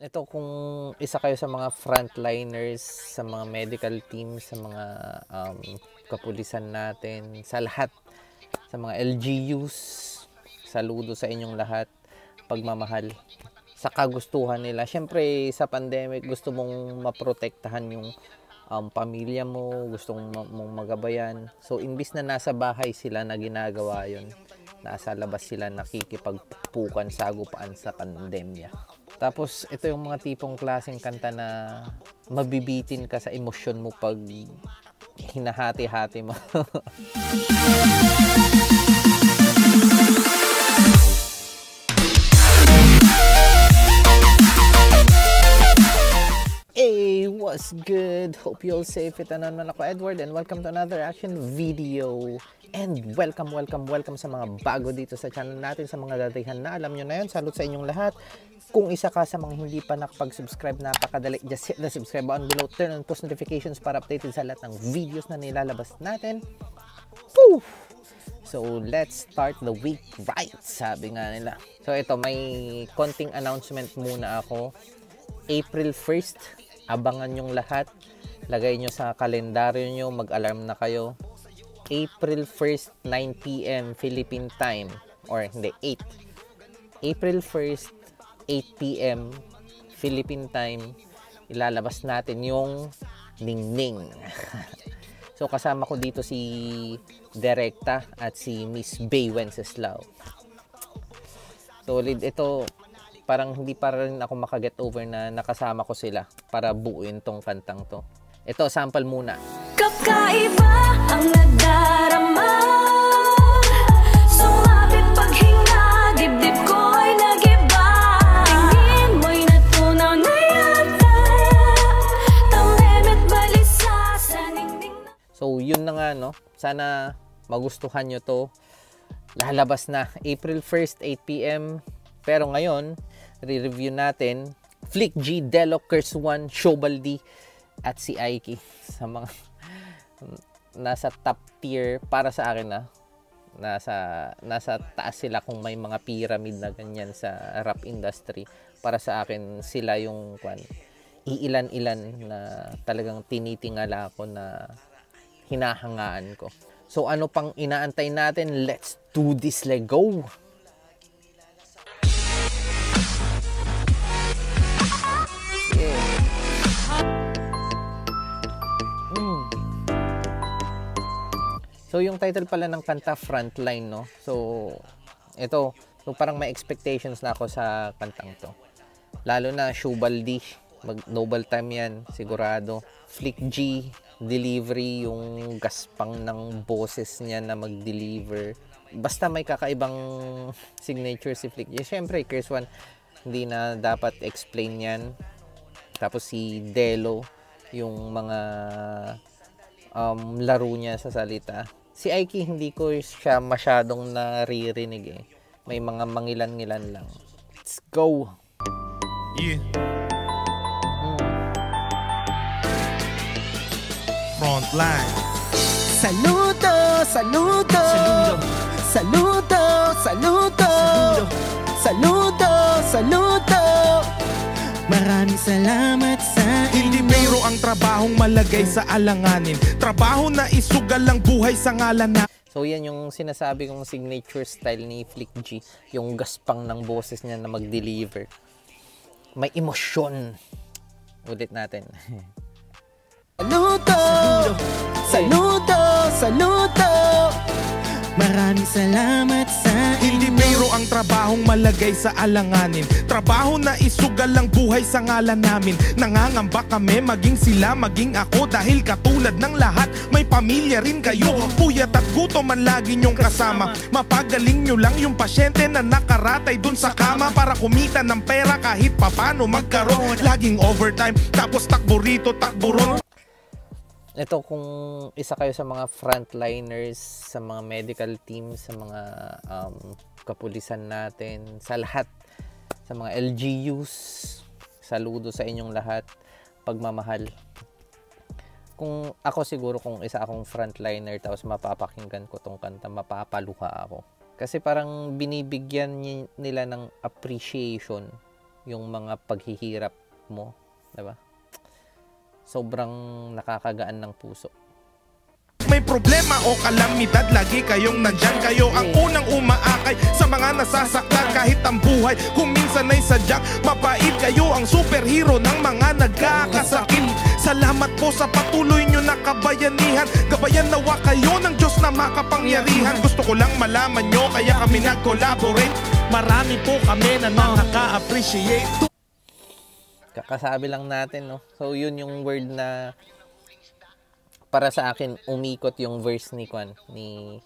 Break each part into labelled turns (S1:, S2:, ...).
S1: Ito kung isa kayo sa mga frontliners, sa mga medical team, sa mga um, kapulisan natin, sa lahat, sa mga LGUs, saludo sa inyong lahat, pagmamahal, sa kagustuhan nila. Siyempre, sa pandemic, gusto mong maprotektahan yung um, pamilya mo, gusto mong, mong magabayan. So, imbis na nasa bahay sila na ginagawa yon nasa labas sila nakikipagpukan sagupaan sa pandemya. Tapos, ito yung mga tipong klaseng kanta na mabibitin ka sa emosyon mo pag hinahati-hati mo. what's good? Hope you're safe. Ito naman ako, Edward, and welcome to another action video. And welcome, welcome, welcome sa mga bago dito sa channel natin, sa mga datihan na alam nyo na yun. Salute sa inyong lahat. Kung isa ka sa mga hindi pa nakapag-subscribe, napakadali. Just hit the subscribe button below. Turn on post notifications para updated sa lahat ng videos na nilalabas natin. Poof! So, let's start the week right, sabi nga nila. So, ito, may konting announcement muna ako. April 1st, abangan yung lahat. Lagay nyo sa kalendaryo nyo, mag-alarm na kayo. April 1st, 9pm Philippine time. Or hindi, 8. April 1st, 8pm Philippine time, ilalabas natin yung Ningning. so kasama ko dito si Direkta at si Miss Bay Wenceslao. Solid ito, parang hindi pa rin ako makaget over na nakasama ko sila para buuin tong kantang to. Ito, sample muna. Kakaiba ang nadarama Sumapit paghinga, dibdib ko'y nagiba Tingin mo'y natunaw na yata Tawemit balisa sa ningning So, yun na nga, no? Sana magustuhan nyo to. Lalabas na April 1st, 8pm. Pero ngayon, re-review natin Flick G, Delo, Curse 1, Shobaldi, at si Aiki sa mga nasa top tier para sa akin na nasa nasa taas sila kung may mga pyramid na ganyan sa rap industry. Para sa akin sila yung kwan iilan-ilan na talagang tinitingala ko na hinahangaan ko. So ano pang inaantay natin? Let's do this. Let go So, yung title pala ng kanta, Frontline, no? So, ito, so parang may expectations na ako sa kantang to. Lalo na Shubaldi, mag Nobel time yan, sigurado. Flick G, delivery, yung gaspang ng boses niya na mag-deliver. Basta may kakaibang signature si Flick G. Siyempre, Chris One, hindi na dapat explain yan. Tapos si Delo, yung mga um, laro niya sa salita si Aiki hindi ko siya masyadong naririnig eh. May mga mangilan-ngilan lang. Let's go! Yeah. Hmm.
S2: Frontline. Saludo, saludo. Saludo. Saludo, saludo. Saludo, saludo. Maraming salamat sa Hindi pero ang trabahong malagay sa alanganin Trabaho na isugal ang buhay sa ngalan na
S1: So yan yung sinasabi kong signature style ni Flick G Yung gaspang ng boses niya na mag-deliver May emosyon Ulit natin
S2: Saludo! Saludo! Saludo! Maraming salamat sa pero ang trabahong malagay sa alanganin. Trabaho na isugal ang buhay sa ngalan namin. Nangangamba kami maging sila maging ako. Dahil katulad ng lahat may pamilya rin kayo. Puyat at gutom man lagi nyong kasama. Mapagaling nyo lang yung pasyente na nakaratay dun sa kama. Para kumita ng pera kahit papano magkaroon. Laging overtime tapos takbo rito takbo ron
S1: ito kung isa kayo sa mga frontliners, sa mga medical team, sa mga um, kapulisan natin, sa lahat, sa mga LGUs, saludo sa inyong lahat, pagmamahal. Kung ako siguro kung isa akong frontliner tapos mapapakinggan ko tong kanta, mapapaluha ako. Kasi parang binibigyan nila ng appreciation yung mga paghihirap mo, 'di ba? Sobrang nakakagaan ng puso.
S2: May problema o kalamidad, lagi kayong nandyan. Kayo ang unang umaakay sa mga nasasaktan. Kahit ang buhay, kung minsan ay sadyak Mapait kayo ang superhero ng mga nagkakasakit Salamat po sa patuloy nyo na kabayanihan. Gabayan nawa kayo ng Diyos na makapangyarihan. Gusto ko lang malaman nyo, kaya kami nag-collaborate. Marami po kami na nakaka-appreciate
S1: Kakasabi lang natin, no? So, yun yung word na para sa akin umikot yung verse ni Kwan ni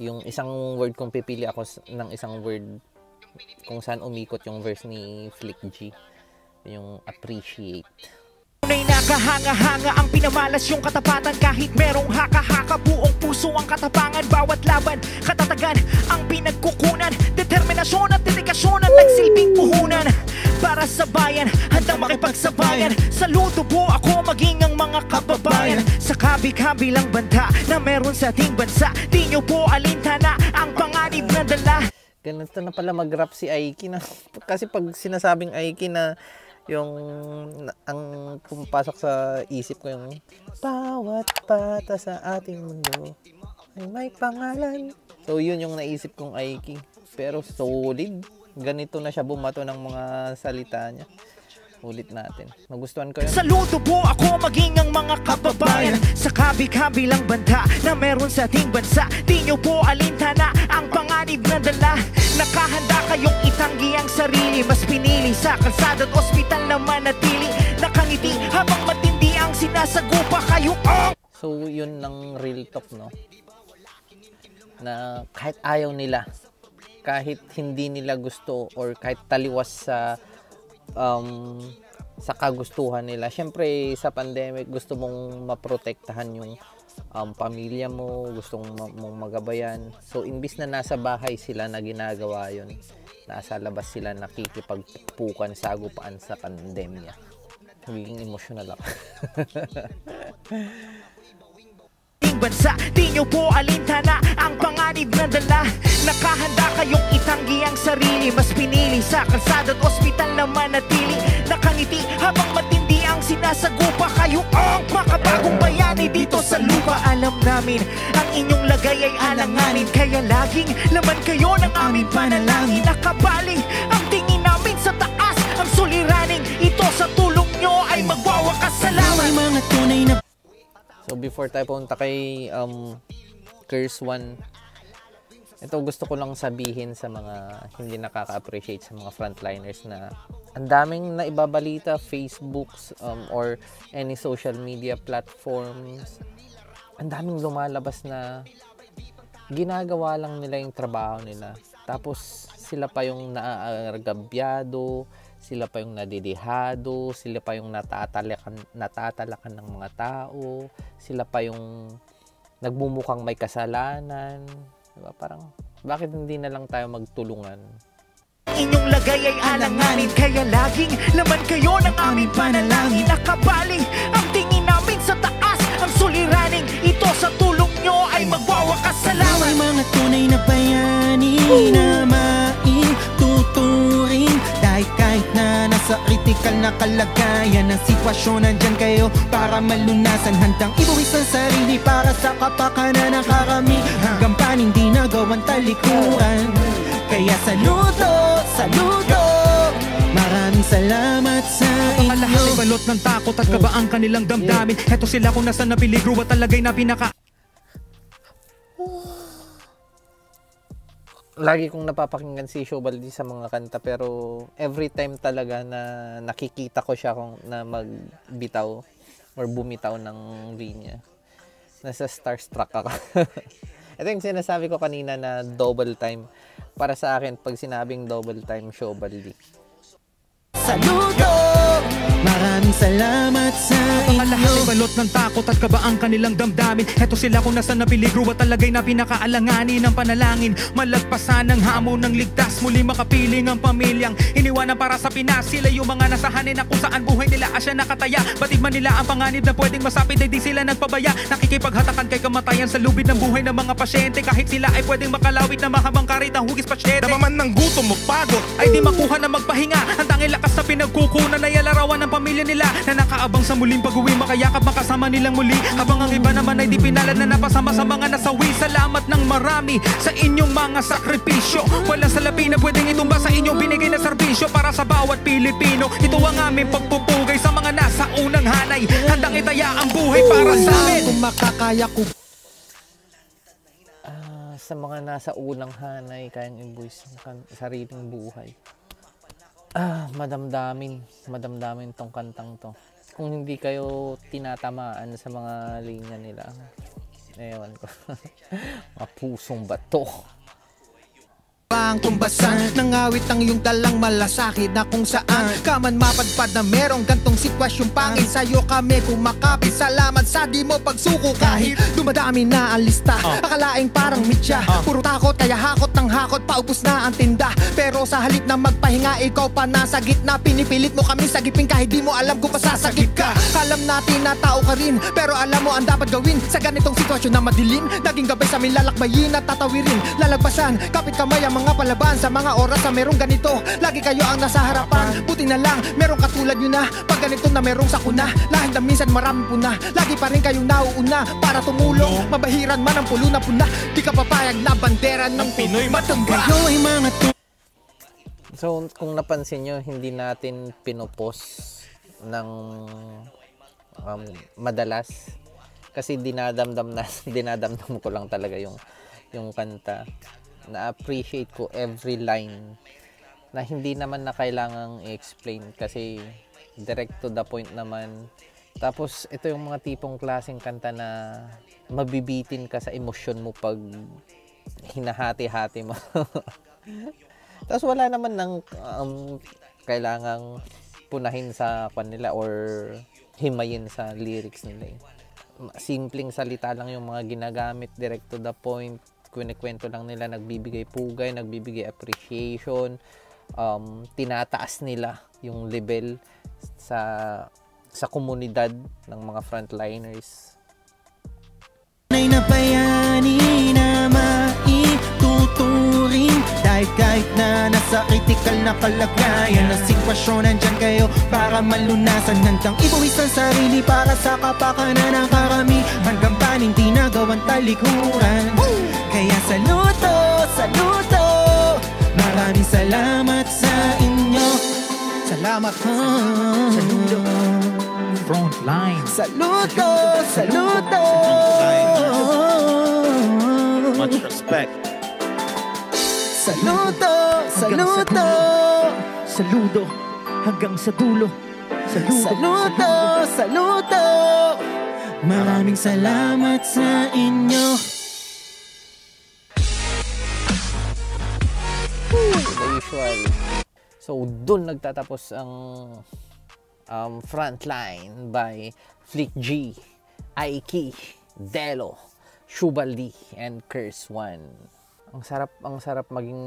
S1: yung isang word kung pipili ako ng isang word kung saan umikot yung verse ni Flick G yung appreciate
S3: Tunay nakahanga-hanga ang pinamalas yung katapatan. Kahit merong haka-haka buong puso ang katapangan. Bawat laban, katatagan ang pinagkukunan. Determinasyon at dedikasyon ang nagsilbing puhunan. Para sa bayan, handang makipagsabayan. Saludo po ako maging ang mga kababayan. Sa kabi-kabilang banta na meron sa ating bansa Di nyo po alintana ang panganib na dala.
S1: Ganito na pala mag-rap si Aiki na kasi pag sinasabing Aiki na yung ang pumapasok sa isip ko yung bawat pata sa ating mundo ay may pangalan. So yun yung naisip kong Aiki. Pero solid. Ganito na siya bumato ng mga salita niya. Ulit natin. Nagustuhan ko yun.
S3: Saludo po ako maging ang mga kababayan Sa kabi-kabilang banta na meron sa ating bansa Di nyo po alintana ang panganib na dala Nakahanda kayong itanggi ang sarili Mas pinili sa kalsada at ospital na manatili Nakangiti habang matindi ang sinasagupa kayo ang
S1: So, yun ng real talk, no? Na kahit ayaw nila, kahit hindi nila gusto, or kahit taliwas sa um, sa kagustuhan nila. Siyempre, sa pandemic, gusto mong maprotektahan yung um, pamilya mo, gusto mong, magabayan. So, imbis na nasa bahay sila na ginagawa yun, nasa labas sila nakikipagpukan sa agupaan sa pandemya. Nagiging emotional ako.
S3: bansa Di nyo po alintana ang panganib na dala Nakahanda kayong itanggi ang sarili Mas pinili sa kalsada at ospital na manatili. Nakangiti habang matindi ang sinasagupa Kayo ang makabagong bayani dito sa lupa. Alam namin ang inyong lagay ay alanganin Kaya laging laman kayo ng aming panalangin. Nakabaling ang tingin namin sa taas Ang suliraning ito sa tulong nyo ay magwawakas salamat
S2: mga tunay na
S1: So before tayo punta kay um, Curse One, ito gusto ko lang sabihin sa mga hindi nakaka-appreciate sa mga frontliners na ang daming naibabalita, Facebooks um, or any social media platforms. Ang daming lumalabas na ginagawa lang nila yung trabaho nila. Tapos sila pa yung naaargabyado, sila pa yung nadidihado, sila pa yung natatalakan, natatalakan ng mga tao, sila pa yung nagmumukhang may kasalanan. Diba? Parang, bakit hindi na lang tayo magtulungan?
S3: Inyong lagay ay alanganin Kaya laging laman kayo ng aming panalangin Nakabaling ang tingin namin sa taas Ang suliraning ito sa tulong nyo ay magwawakas salamat
S2: May mga tunay na bayani na maituturing Dahil kahit na nasa critical na kalagayan ng sitwasyon Nandyan kayo para malunasan. Handang ibuwis ang sarili para sa kapakanan ng karami Gampanin di nagawan talikuran. Kaya saludo, saludo. Maraming salamat sa
S4: Baka lahat ay
S2: inyo
S4: balot ng takot at kaba ang kanilang damdamin. Heto sila kung nasa napiligro at talagay na pinaka
S1: lagi kong napapakinggan si Shobaldi sa mga kanta pero every time talaga na nakikita ko siya kung na magbitaw or bumitaw ng linya nasa starstruck ako. Ito yung sinasabi ko kanina na double time. Para sa akin pag sinabing double time Shobaldi
S2: Saludo Maraming salamat sa
S4: lahat
S2: inyo
S4: ay balot ng takot at kaba ang kanilang damdamin. Heto sila kung nasa napiligro at talagay na pinakaalanganin ng panalangin. Malagpasan ng hamon ng ligtas Muli makapiling ang pamilyang. Iniwanan para sa Pinas Sila yung mga nasahanin na kung saan buhay nila asya nakataya. Batigman nila ang panganib na pwedeng masapit ay di sila nagpabaya. Nakikipaghatakan kay kamatayan sa lubid ng buhay ng mga pasyente. Kahit sila ay pwedeng makalawit na mahabang karit ang hugis pasyente.
S2: Damaman ng gutom mo pagod
S4: ay di makuha na magpahinga. Ang tanging lakas na pinagkukunan ay alarawan ng pamilya nila Na nakaabang sa muling pag-uwi. Makayakap makasama nilang muli. Habang ang iba naman ay di pinalad na napasama sa mga nasawi. Salamat ng marami sa inyong mga sakripisyo. Walang salapi na pwedeng itumba sa inyong binigay na serbisyo Para sa bawat Pilipino. Ito ang aming pagpupugay sa mga nasa unang hanay. Handang itaya ang buhay para sa amin.
S2: Kung makakaya ko
S1: Ah, sa mga nasa unang hanay, kayang i-voice ang kan- sariling buhay. Ah, madamdamin. Madamdamin tong kantang to. Kung hindi kayo tinatamaan sa mga linya nila, ewan ko. mga pusong bato.
S2: Ang tumbasan Nangawit ang iyong dalang malasakit na kung saan. Ka man mapadpad na merong gantong sitwasyong pangit. Sa'yo kami kumakapit. Salamat sa di mo pagsuko. Kahit Dumadami na ang lista. Akalaing parang mitya. Puro takot kaya hakot ng hakot. Paubos na ang tinda. Pero sa halip na magpahinga Ikaw pa nasa gitna. Pinipilit mo kami sagipin Kahit di mo alam kung pasasagip ka. Alam natin na tao ka rin Pero alam mo ang dapat gawin. Sa ganitong sitwasyon na madilim Naging gabay sa amin lalakbayin at tatawirin. Lalagpasan Kapit kamay ang mga palaban Sa mga oras na merong ganito. Lagi kayo ang nasa harapan. Buti na lang merong katulad nyo na. Pag ganito na merong sakuna Lahit na minsan marami po na. Lagi pa rin kayong nauuna Para tumulong. Mabahiran man ang pulo na puna. Di ka papayag na bandera ng Pinoy matumba Kayo ay mga
S1: So, kung napansin nyo, hindi natin pinopos ng um, madalas. Kasi dinadamdam na, dinadamdam ko lang talaga yung, yung kanta. Na-appreciate ko every line na hindi naman na kailangang i-explain kasi direct to the point naman. Tapos, ito yung mga tipong klaseng kanta na mabibitin ka sa emosyon mo pag hinahati-hati mo. Tapos wala naman ng um, kailangang punahin sa kwan nila or himayin sa lyrics nila. eh. Simpleng salita lang yung mga ginagamit, direct to the point. Kwento lang nila, nagbibigay pugay, nagbibigay appreciation, um, tinataas nila yung level sa sa komunidad ng mga frontliners.
S2: Tunay na Dahil kahit na nasa critical na kalagayan Na sitwasyon nandyan kayo para malunasan. Handang ibuwis ang sarili para sa kapakanan ng karami Hanggang panintinagawan talikuran. Kaya saludo, saludo Maraming salamat sa inyo. Salamat. Saludo.
S4: Frontline
S2: Saludo, saludo.
S5: Much respect.
S2: Saludo, saludo.
S3: Saludo. Hanggang sa dulo. Saludo.
S2: Saludo, saludo. Maraming salamat sa inyo.
S1: The usual. So, dun nagtatapos ang um, Frontline by Flick G, Aiki, Delo, Shubaldi, and Curse One. Ang sarap, ang sarap maging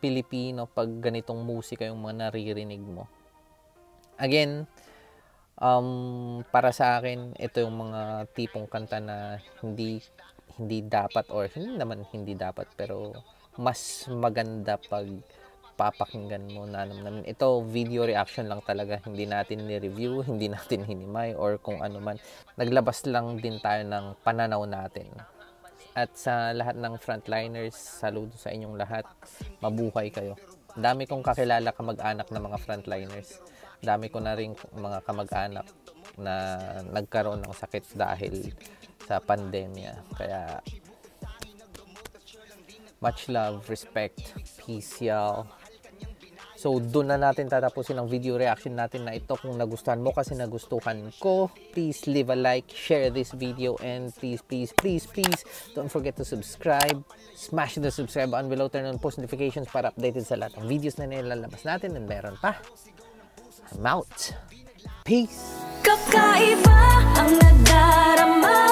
S1: Pilipino pag ganitong musika yung mga naririnig mo. Again, um, para sa akin, ito yung mga tipong kanta na hindi hindi dapat or hindi naman hindi dapat pero mas maganda pag papakinggan mo na naman. Ito, video reaction lang talaga. Hindi natin ni-review, hindi natin hinimay, or kung ano man. Naglabas lang din tayo ng pananaw natin. At sa lahat ng frontliners, saludo sa inyong lahat. Mabuhay kayo. Dami kong kakilala kamag-anak ng mga frontliners. Dami ko na rin mga kamag-anak na nagkaroon ng sakit dahil sa pandemya. Kaya much love, respect, peace y'all. So, doon na natin tatapusin ang video reaction natin na ito. Kung nagustuhan mo kasi nagustuhan ko, please leave a like, share this video, and please, please, please, please, don't forget to subscribe. Smash the subscribe button below, turn on post notifications para updated sa lahat ng videos na nilalabas natin. And meron pa. I'm out. Peace!
S6: Kakaiba ang nadarama